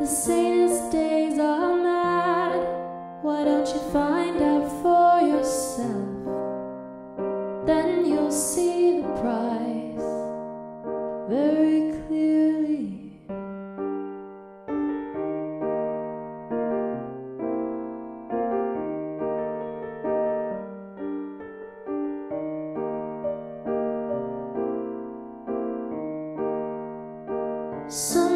The saddest days are mad. Why don't you find out for yourself? Then you'll see the price very clearly. Some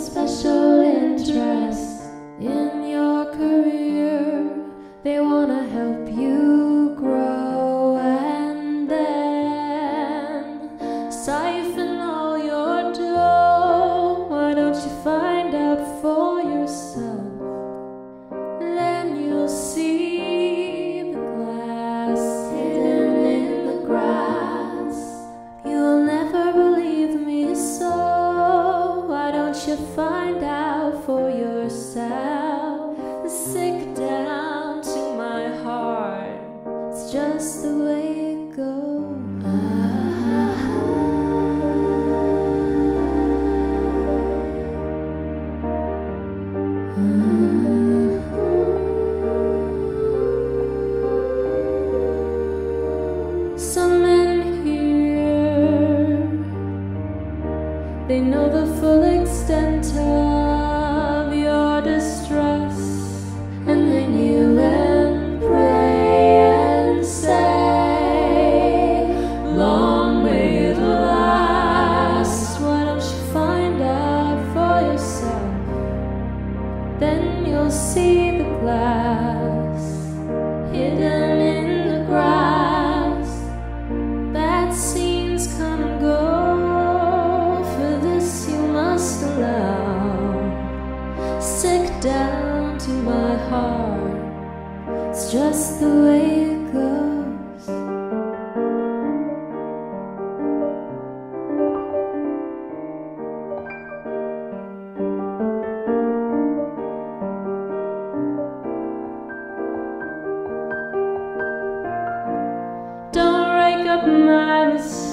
special interest in your career. They wanna help you grow and then siphon all your dough. Why don't you find out for find out for yourself? Sick down to my heart, it's just the way They know the full extent of It's just the way it goes. Don't rake up my mistakes.